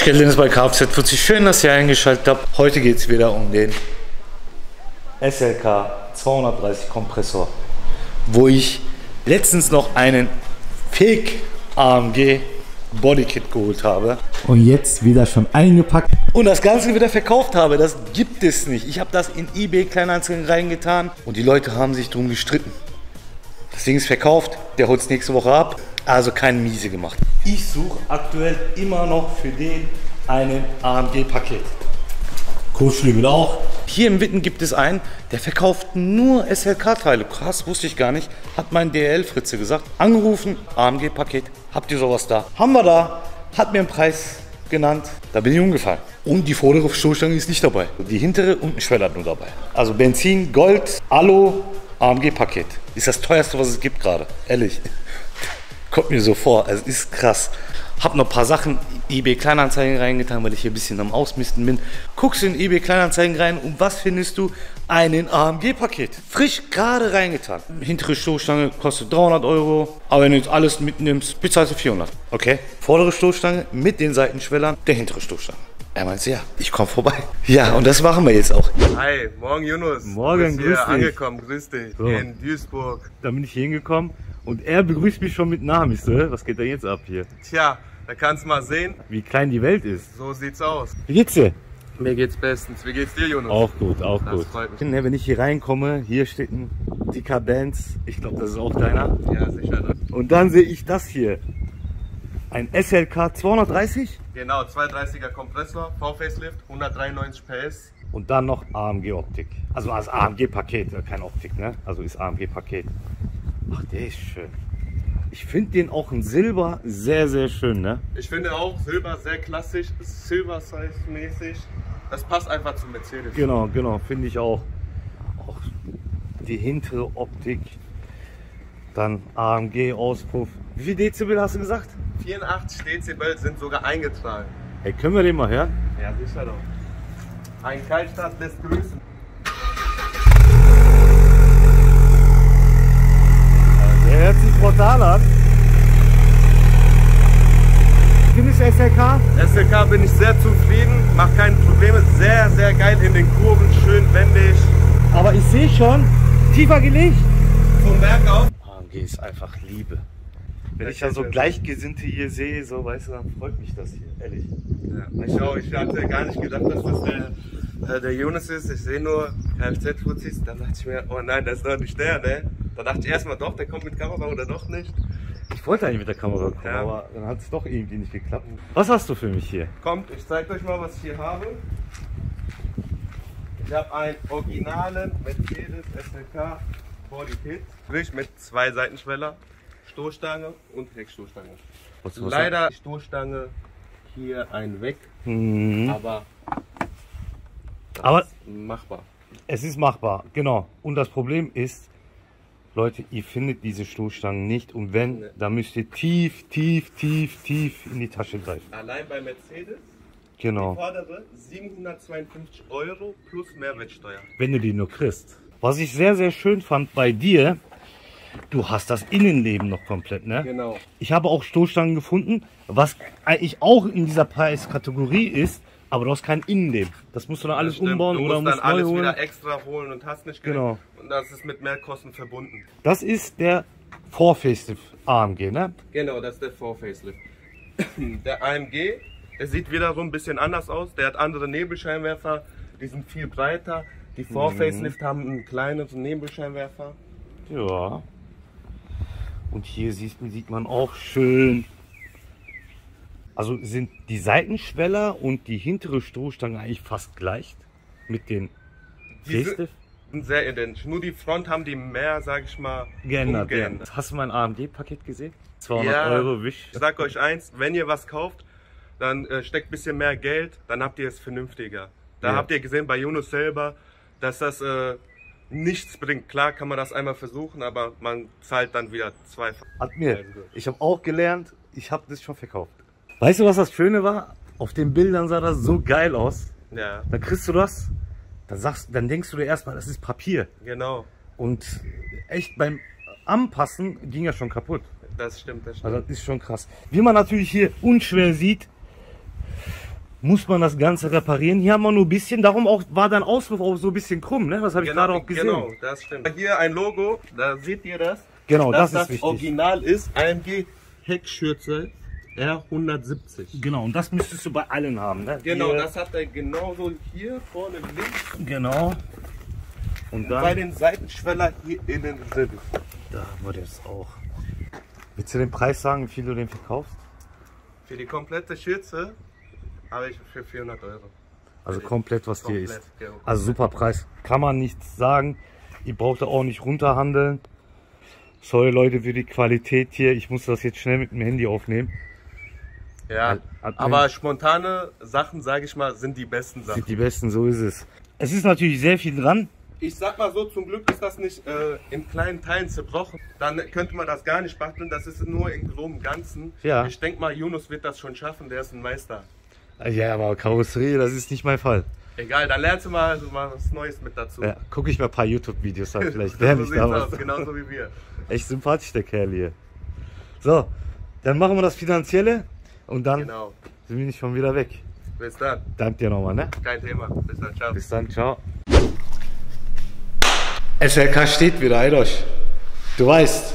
Geht Dennis bei Kfz 40? Schön, dass ihr eingeschaltet habt. Heute geht es wieder um den SLK 230 Kompressor, wo ich letztens noch einen Fake AMG Bodykit geholt habe Und jetzt wieder schon eingepackt. und das Ganze wieder verkauft habe. Das gibt es nicht. Ich habe das in eBay Kleinanzeigen reingetan und die Leute haben sich drum gestritten. Das Ding ist verkauft, der holt es nächste Woche ab. Also keine Miese gemacht. Ich suche aktuell immer noch für den einen AMG-Paket. Kurzschlügel auch. Hier in Witten gibt es einen, der verkauft nur SLK-Teile. Krass, wusste ich gar nicht. Hat mein DL-Fritze gesagt. Angerufen, AMG-Paket. Habt ihr sowas da? Haben wir da. Hat mir einen Preis genannt. Da bin ich umgefallen. Und die vordere Stoßstange ist nicht dabei. Die hintere und ein Schweller nur dabei. Also Benzin, Gold, Alu, AMG-Paket. Ist das teuerste, was es gibt gerade. Ehrlich. Kommt mir so vor. Es ist krass. Hab noch ein paar Sachen eBay Kleinanzeigen reingetan, weil ich hier ein bisschen am Ausmisten bin. Guckst in eBay Kleinanzeigen rein und was findest du? Einen AMG-Paket. Frisch gerade reingetan. Hintere Stoßstange kostet 300 Euro. Aber wenn du jetzt alles mitnimmst, bezahlst du 400. Okay? Vordere Stoßstange mit den Seitenschwellern, der hintere Stoßstange. Er meint ja, ich komme vorbei. Ja, und das machen wir jetzt auch. Hi, morgen Yunus. Morgen, grüß dich. angekommen, grüß dich. So. In Duisburg. Da bin ich hier hingekommen und er begrüßt mich schon mit Namen. Ich so, "Hä, was geht da jetzt ab hier? Tja, da kannst du mal sehen, Wie klein die Welt ist. so sieht's aus. Wie geht's dir? Mir geht's bestens. Wie geht's dir, Yunus? Auch gut, auch Das gut. freut mich. Ne, Wenn ich hier reinkomme, hier steht ein dicker Benz. Ich glaube, das ist auch deiner. Ja, sicher. Und dann sehe ich das hier. Ein SLK 230 Genau, 230er Kompressor, V-Facelift, 193 PS. und dann noch AMG Optik. Also als AMG Paket, äh, kein Optik, ne? Also ist AMG Paket. Ach, der ist schön. Ich finde den auch in Silber sehr, sehr schön, ne? Ich finde auch Silber sehr klassisch, Silver Size mäßig. Das passt einfach zum Mercedes. Genau, genau, finde ich auch. Auch die hintere Optik. Dann AMG Auspuff. Wie viel Dezibel hast du gesagt? 84 Dezibel sind sogar eingetragen. Hey, können wir den mal hören? Ja, sicher doch. Ein Kaltstart lässt grüßen. Der hört sich brutal an. Findest du SLK? SLK bin ich sehr zufrieden, macht keine Probleme, sehr, sehr geil in den Kurven, schön wendig. Aber ich sehe schon, tiefer gelegt. Vom Berg auf. AMG ist einfach Liebe. Wenn ich da so. Gleichgesinnte hier sehe, so weißt du, dann freut mich das hier, ehrlich. Ja, ich, auch, ich hatte gar nicht gedacht, dass das der, äh, der Jonas ist. Ich sehe nur Kfz-Fuzis. Dann dachte ich mir, oh nein, das ist doch nicht der, ne? Dann dachte ich erstmal doch, der kommt mit Kamera oder doch nicht. Ich wollte eigentlich mit der Kamera kommen, Ja. aber dann hat es doch irgendwie nicht geklappt. Was hast du für mich hier? Kommt, ich zeige euch mal, was ich hier habe. Ich habe einen originalen Mercedes SLK Body Kit. Frisch mit zwei Seitenschweller, Stoßstange und Heckstoßstange. Leider die Stoßstange hier ein weg, Mhm. aber Aber- machbar. Es ist machbar, genau. Und das Problem ist, Leute, ihr findet diese Stoßstangen nicht. Und wenn, Nee. dann müsst ihr tief, tief, tief, tief in die Tasche greifen. Allein bei Mercedes Genau. fordere 752 Euro plus Mehrwertsteuer. Wenn du die nur kriegst. Was ich sehr, sehr schön fand bei dir, du hast das Innenleben noch komplett, ne? Genau. Ich habe auch Stoßstangen gefunden, was eigentlich auch in dieser Preiskategorie ist, aber du hast kein Innenleben. Das musst du dann alles umbauen du oder musst musst dann alles holen. wieder extra holen und hast nicht Genau. Und das ist mit Mehrkosten verbunden. Das ist der Vor-Facelift AMG, ne? Genau, das ist der Vor-Facelift. Der AMG, der sieht wieder so ein bisschen anders aus. Der hat andere Nebelscheinwerfer, die sind viel breiter. Die Vor-Facelift Mhm. haben einen kleineren Nebelscheinwerfer. Ja. Und hier sieht, sieht man auch schön. Also sind die Seitenschweller und die hintere Stoßstange eigentlich fast gleich mit den sind sehr identisch. Nur die Front haben die mehr, sag ich mal, geändert. Ja. umgeändert. Hast du mein AMG-Paket gesehen? 200 Ja. Euro Wisch. Ich sag euch eins, wenn ihr was kauft, dann äh, steckt ein bisschen mehr Geld, dann habt ihr es vernünftiger. Da Ja. habt ihr gesehen bei Yunus selber, dass das äh, nichts bringt. Klar kann man das einmal versuchen, aber man zahlt dann wieder zweifach. Hat mir. Also gut. Ich habe auch gelernt, ich habe das schon verkauft. Weißt du, was das Schöne war? Auf den Bildern sah das so geil aus. Ja, Dann kriegst du das, dann sagst, dann denkst du dir erstmal, das ist Papier. genau. Und echt beim Anpassen ging er schon kaputt. Das stimmt, das Also stimmt. das ist schon krass. Wie man natürlich hier unschwer sieht, muss man das Ganze reparieren. Hier haben wir nur ein bisschen, darum auch war dein Auswurf auch so ein bisschen krumm, ne? Das habe ich gerade auch gesehen. Genau, das stimmt. Hier ein Logo, da seht ihr das. Genau, dass das ist das wichtig. Original ist AMG Heckschürze R170. Genau, und das müsstest du bei allen haben, ne? Genau, Hier, das hat er genauso hier vorne links. Genau. Und dann, Bei den Seitenschweller hier innen drin. da haben wir das auch. Willst du den Preis sagen, wie viel du den verkaufst? Für die komplette Schürze habe ich für 400 Euro. Also komplett, was Komplett, ist. ja. Also super Preis. Kann man nichts sagen. Ihr braucht da auch nicht runterhandeln. Sorry Leute für die Qualität hier. Ich muss das jetzt schnell mit dem Handy aufnehmen. Ja, hat aber spontane Sachen, sage ich mal, sind die besten Sachen. Sind die besten, so ist es. Es ist natürlich sehr viel dran. Ich sag mal so, zum Glück ist das nicht äh, in kleinen Teilen zerbrochen. Dann könnte man das gar nicht basteln. Das ist nur im groben Ganzen. Ja. Ich denke mal, Yunus wird das schon schaffen. Der ist ein Meister. Ja, aber Karosserie, das ist nicht mein Fall. Egal, dann lernst du mal, mal was Neues mit dazu. Ja, gucke ich mir ein paar YouTube-Videos an, vielleicht so lerne ich sieht's da was. genauso wie wir. Echt sympathisch, der Kerl hier. So, dann machen wir das Finanzielle und dann Genau. sind wir nicht schon wieder weg. Bis dann. Dank dir nochmal, ne? Kein Thema. Bis dann. Ciao. Bis dann, ciao. SLK steht wieder, Eidosch. Du weißt,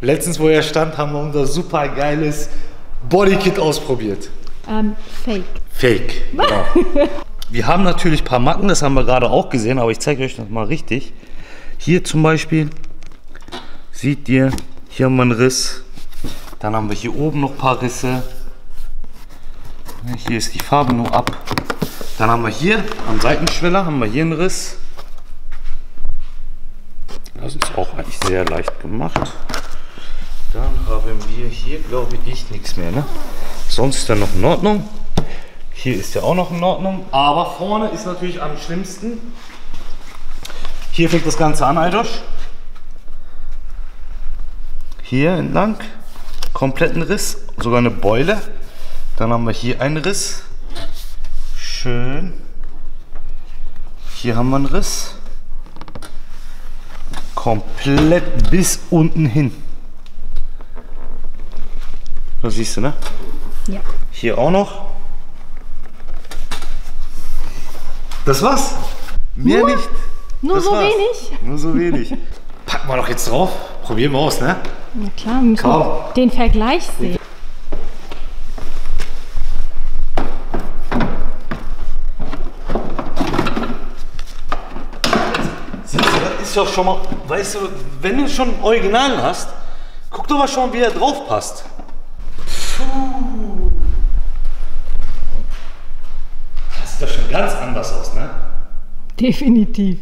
letztens, wo er stand, haben wir unser super geiles Bodykit ausprobiert. Ähm, fake. Fake. Genau. Wir haben natürlich ein paar Macken, das haben wir gerade auch gesehen, aber ich zeige euch das mal richtig. Hier zum Beispiel seht ihr, hier haben wir einen Riss. Dann haben wir hier oben noch ein paar Risse. Hier ist die Farbe nur ab. Dann haben wir hier am Seitenschweller haben wir hier einen Riss. Das ist auch eigentlich sehr leicht gemacht. Dann haben wir hier, glaube ich, nichts mehr. Ne? Sonst ist er noch in Ordnung. Hier ist er auch noch in Ordnung. Aber vorne ist natürlich am schlimmsten. Hier fängt das Ganze an, Aldosch. Hier entlang. Kompletten Riss. Sogar eine Beule. Dann haben wir hier einen Riss. Schön. Hier haben wir einen Riss. Komplett bis unten hin. Das siehst du, ne? Ja. Hier auch noch. Das war's. Mehr Nur? nicht. Nur Das so war's. wenig? Nur so wenig. Packen wir doch jetzt drauf. Probieren wir aus, ne? Na klar, wir müssen Komm. den Vergleich sehen. Ist doch schon mal, weißt du, wenn du schon einen Originalen hast, guck doch mal schon, wie er drauf passt. Puh. Sieht doch schon ganz anders aus, ne? Definitiv.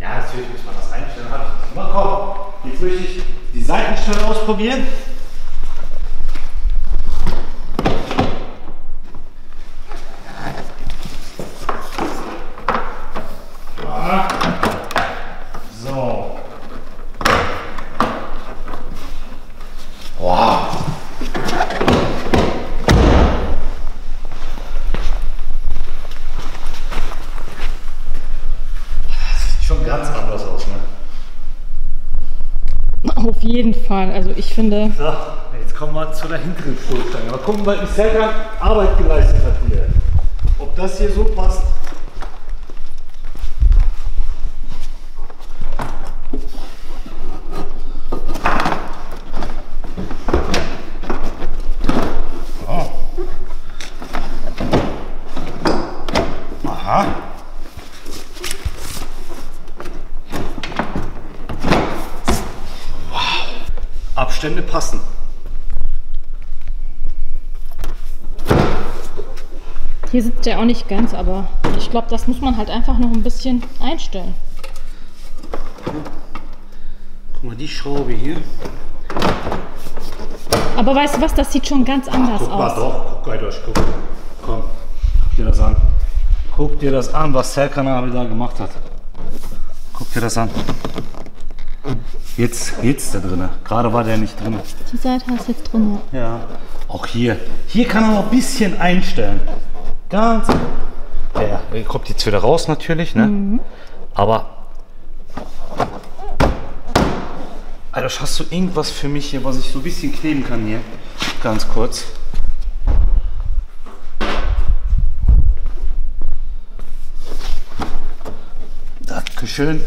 Ja, natürlich muss man das einstellen. Gemacht. komm, jetzt möchte ich die Seitenstelle ausprobieren. Ah. So. Wow. Sieht schon ganz anders aus, ne? Auf jeden Fall. Also ich finde, So, jetzt kommen wir zu der hinteren Stoßstange. Mal gucken, was die Serkan Arbeit geleistet hat hier. Ob das hier so passt. So. Aha. Abstände passen. hier sitzt der auch nicht ganz, aber ich glaube, das muss man halt einfach noch ein bisschen einstellen. Guck mal, die Schraube hier. Aber weißt du was, das sieht schon ganz anders Guck mal aus. doch, guck mal durch, guck. Komm, guck dir das an. Guck dir das an, was Serkan da gemacht hat. Guck dir das an. Jetzt, jetzt da drin. Gerade war der nicht drin. Die Seite hast jetzt drin. Ja. Auch hier. Hier kann man noch ein bisschen einstellen. Ganz. Der kommt jetzt wieder raus natürlich, ne? Mhm. Aber. Alter, hast du irgendwas für mich hier, was ich so ein bisschen kleben kann hier? Ganz kurz. Dankeschön.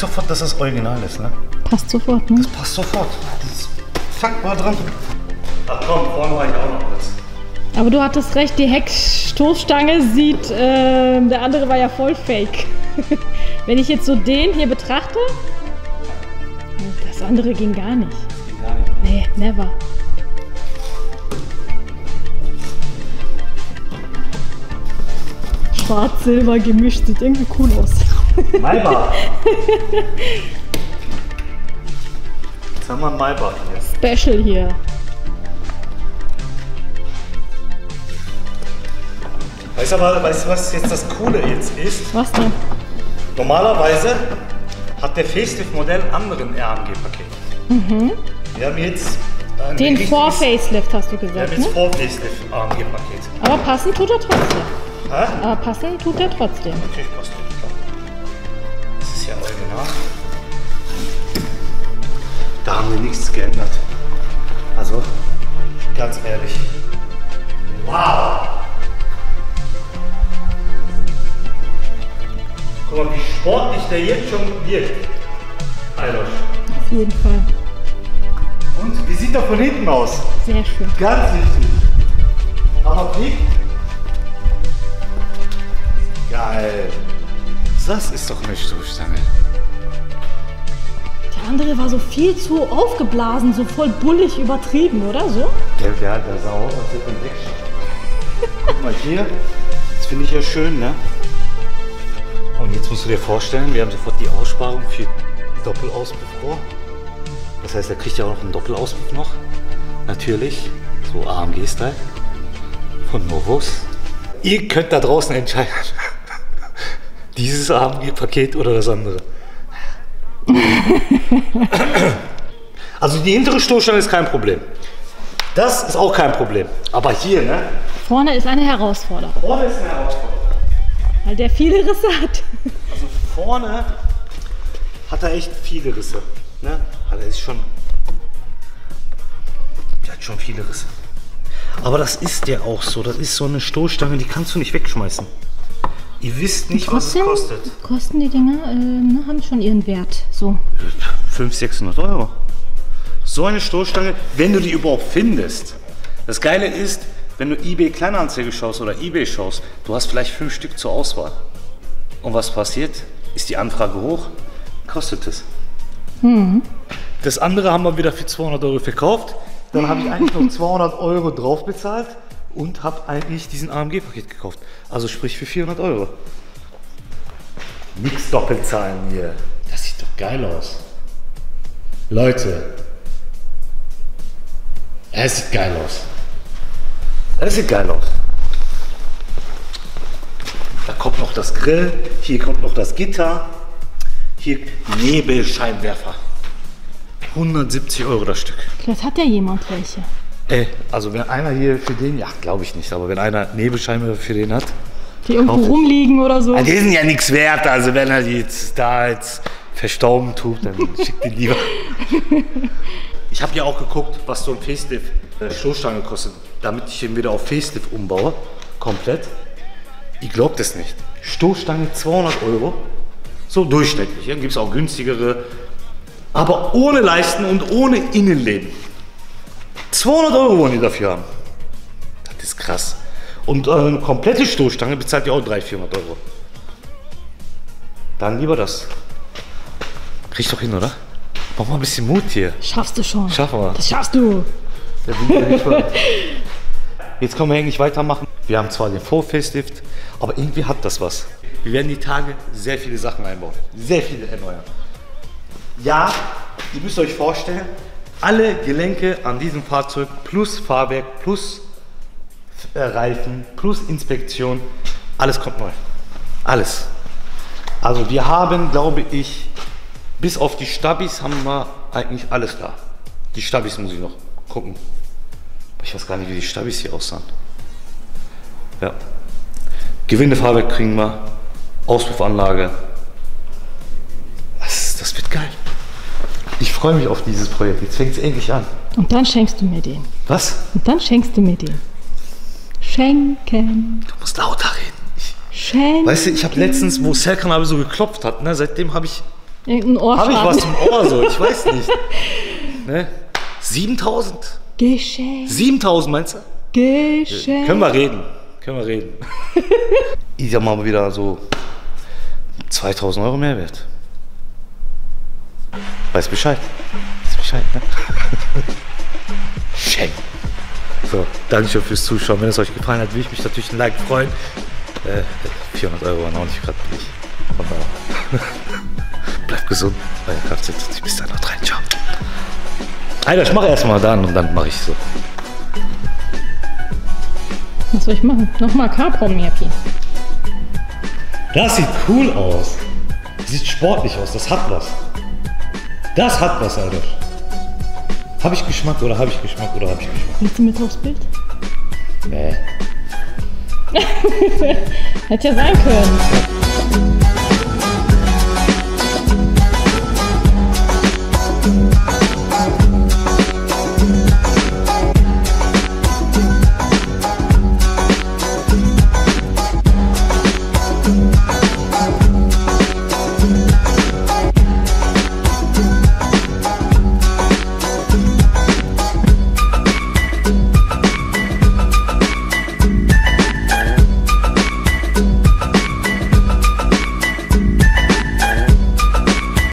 Merkst sofort, dass das Original ist, ne? Passt sofort, ne? Das passt sofort. Das ist zack, mal dran. Ach komm, vorne war ich auch noch was. Aber du hattest recht, die Heckstoßstange sieht, äh, der andere war ja voll fake. Wenn ich jetzt so den hier betrachte, das andere ging gar nicht. Nee, never. Schwarz-Silber gemischt, sieht irgendwie cool aus. Maybach. Jetzt haben wir einen Maybach hier. Special hier. Weißt du, aber, weißt du, was jetzt das Coole jetzt ist? Was denn? Normalerweise hat der Facelift-Modell einen anderen RMG-Paket. Wir haben jetzt ein Den richtiges- Vor-Facelift hast du Wir haben gesagt, jetzt ne? vor Facelift AMG-Paket. Aber passen tut er trotzdem. Hä? Aber passen tut er trotzdem. Natürlich kostet das. Da haben wir nichts geändert. Also, ganz ehrlich. Wow! Guck mal, wie sportlich der jetzt schon wirkt. Alter. Auf jeden Fall. Und wie sieht er von hinten aus? Sehr schön. Ganz wichtig. Aber Pick. Geil. Das ist doch eine Stoßstange. Der andere war so viel zu aufgeblasen, so voll bullig übertrieben, oder so? Der, der, der sah aus, als hätte er einen Wegschatten. Guck mal hier. Das finde ich ja schön, ne? Und jetzt musst du dir vorstellen, wir haben sofort die Aussparung für Doppelauspuffrohr. Das heißt, er kriegt ja auch noch einen Doppelauspuff noch. Natürlich, so AMG-Style. Von Novus. Ihr könnt da draußen entscheiden. Dieses AMG-Paket oder das andere. Also die hintere Stoßstange ist kein Problem. Das ist auch kein Problem. Aber hier, ne? Vorne ist eine Herausforderung, Vorne ist eine Herausforderung. weil der viele Risse hat. Also vorne hat er echt viele Risse. Ne? Also er ist schon. Der hat schon viele Risse. Aber das ist ja auch so. Das ist so eine Stoßstange, die kannst du nicht wegschmeißen. Ihr wisst nicht, was es kostet. kosten die Dinger, äh, ne, haben schon ihren Wert. So. 500, 600 Euro. So eine Stoßstange, wenn du die überhaupt findest. Das Geile ist, wenn du eBay Kleinanzeige schaust oder eBay schaust, du hast vielleicht fünf Stück zur Auswahl. Und was passiert? Ist die Anfrage hoch? Kostet es. Das andere haben wir wieder für 200 Euro verkauft. Dann habe ich eigentlich noch 200 Euro drauf bezahlt und habe eigentlich diesen AMG-Paket gekauft. Also sprich für 400 Euro. Nix doppelt zahlen hier. Das sieht doch geil aus. Leute. Es sieht geil aus. Es sieht geil aus. Da kommt noch das Grill, hier kommt noch das Gitter, hier Nebelscheinwerfer. 170 Euro das Stück. Vielleicht hat ja jemand welche. Ey, also wenn einer hier für den, ja glaube ich nicht, aber wenn einer Nebelscheinwerfer für den hat, Die irgendwo rumliegen oder so. Ja, die sind ja nichts wert. Also wenn er die jetzt da jetzt verstauben tut, dann schickt die lieber. Ich habe ja auch geguckt, was so ein Facelift äh, Stoßstange kostet, damit ich ihn wieder auf Facelift umbaue, komplett. Ich glaube das nicht. Stoßstange 200 Euro, so durchschnittlich. Dann gibt es auch günstigere, aber ohne Leisten und ohne Innenleben. 200 Euro wollen die dafür haben. Das ist krass. Und äh, eine komplette Stoßstange bezahlt ihr auch 300, 400 Euro. Dann lieber das. Krieg ich doch hin, oder? Mach mal ein bisschen Mut hier. Schaffst du schon. Schaffen wir. Das schaffst du. Jetzt können wir eigentlich weitermachen. Wir haben zwar den Vor-Facelift, aber irgendwie hat das was. Wir werden die Tage sehr viele Sachen einbauen. Sehr viele erneuern. Ja, ihr müsst euch vorstellen, alle Gelenke an diesem Fahrzeug plus Fahrwerk plus Reifen plus Inspektion, alles kommt neu. Alles. Also wir haben, glaube ich, bis auf die Stabis haben wir eigentlich alles da. Die Stabis muss ich noch gucken. Ich weiß gar nicht, wie die Stabis hier aussahen. Ja. Gewindefahrwerk kriegen wir. Auspuffanlage. Ich freue mich auf dieses Projekt. Jetzt fängt es endlich an. Und dann schenkst du mir den. Was? Und dann schenkst du mir den. Schenken. Du musst lauter reden. Ich, Schenken. weißt du, ich habe letztens, wo Serkan aber so geklopft hat, ne, seitdem habe ich, Irgendein Ohrschaden. hab ich was im Ohr so. Ich weiß nicht. Ne? 7000? Geschenk. 7000 meinst du? Geschenk. Können wir reden. Können wir reden. ich sag mal wieder so 2000 Euro Mehrwert. Weiß Bescheid. Weiß Bescheid, ne? Schenk. So, Dankeschön fürs Zuschauen. Wenn es euch gefallen hat, würde ich mich natürlich ein Like freuen. Äh, 400 Euro waren auch nicht gerade billig. Von daher. Bleibt gesund. Euer Kfz. Bis dann noch rein. Ciao. Alter, ich mache erstmal dann und dann mache ich so. Was soll ich machen? Nochmal Capron Mirpi. Das sieht cool aus. Sieht sportlich aus. Das hat was. Das hat was, Alter. Habe ich Geschmack oder habe ich Geschmack oder habe ich Geschmack? Willst du mit aufs Bild? Nee. Hätte ja sein können.